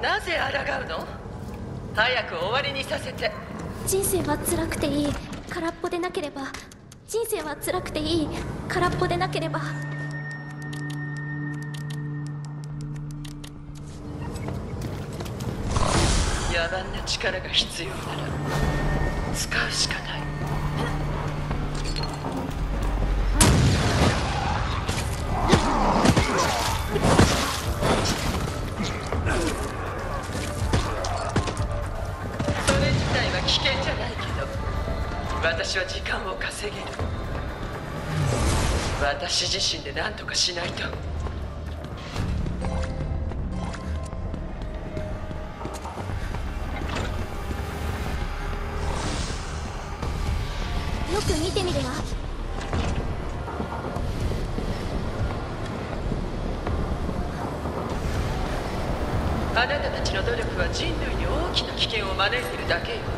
なぜ抗うの？早く終わりにさせて。人生は辛くていい。空っぽでなければ。人生は辛くていい。空っぽでなければ。野蛮な力が必要なら使うしかない私は時間を稼げる。私自身で何とかしないと。よく見てみるわあなたたちの努力は人類に大きな危険を招いているだけよ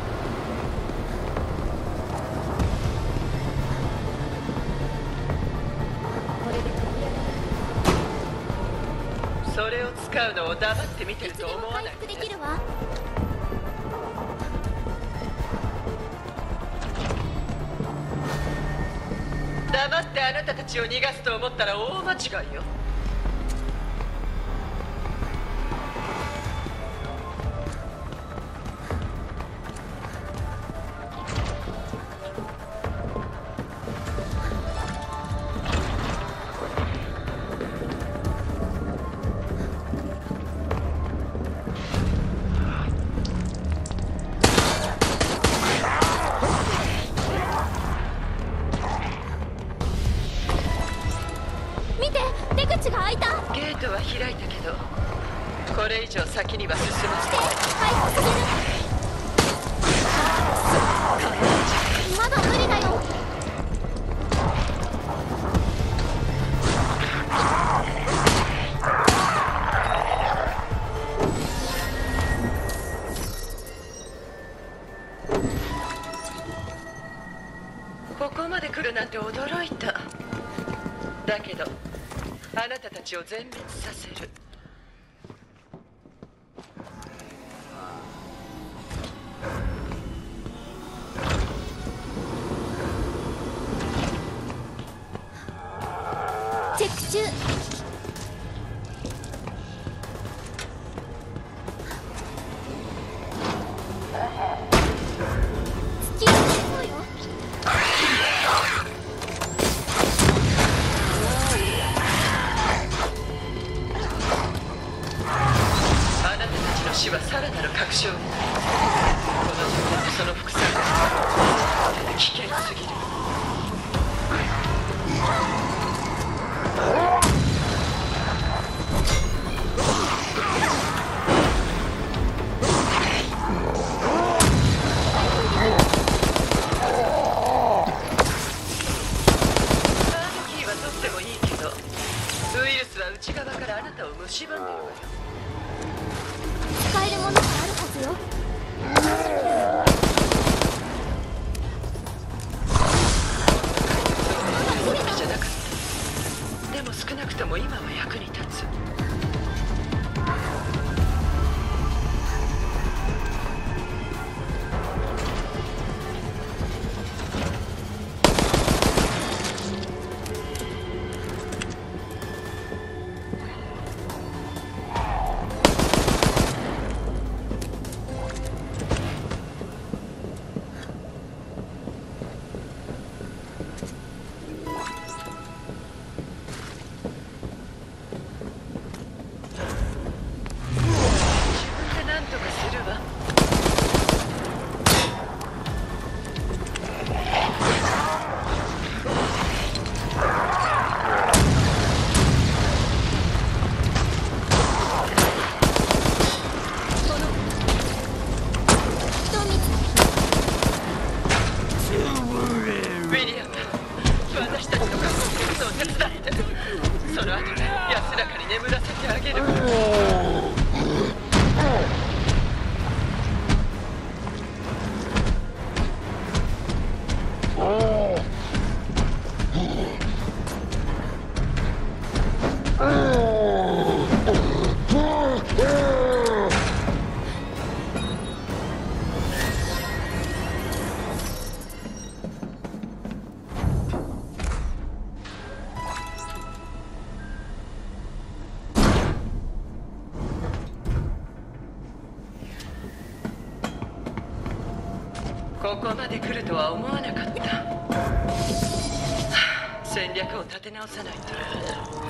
それを使うのを黙って見てると思わない復できるわ黙ってあなたたちを逃がすと思ったら大間違いよ。を全滅させる。チェック中。くとも今は役に立つ。エリア私たちの過去を消すのを手伝ってその後安らかに眠らせてあげる。ここまで来るとは思わなかった、戦略を立て直さないと。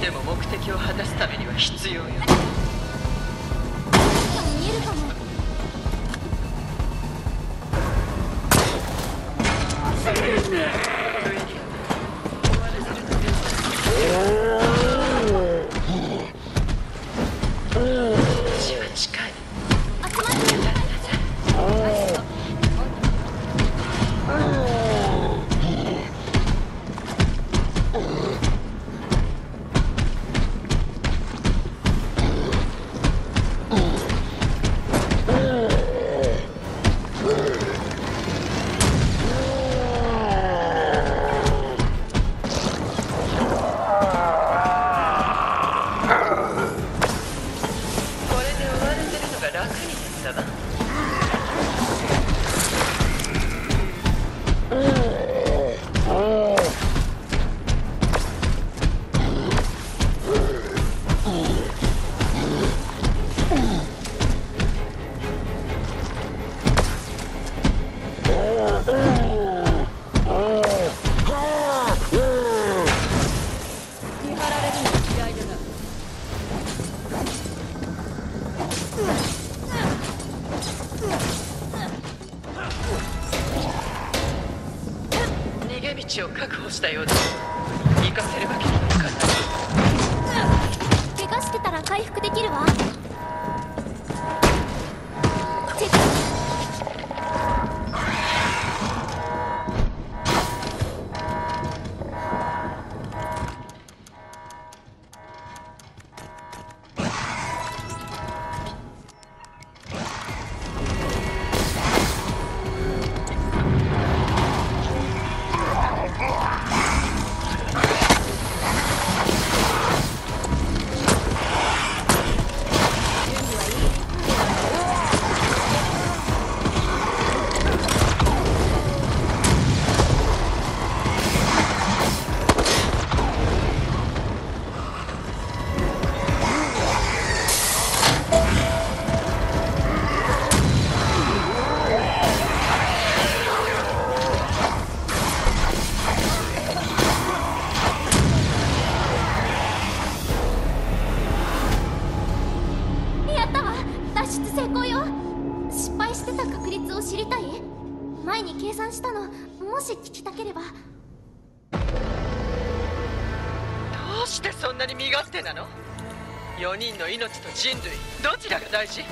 でも目的を果たすためには必要よ。見えるかも。ようで行かせるわけにはいかない怪我してたら回復できるわ。なに身勝手なの？4人の命と人類どちらが大事？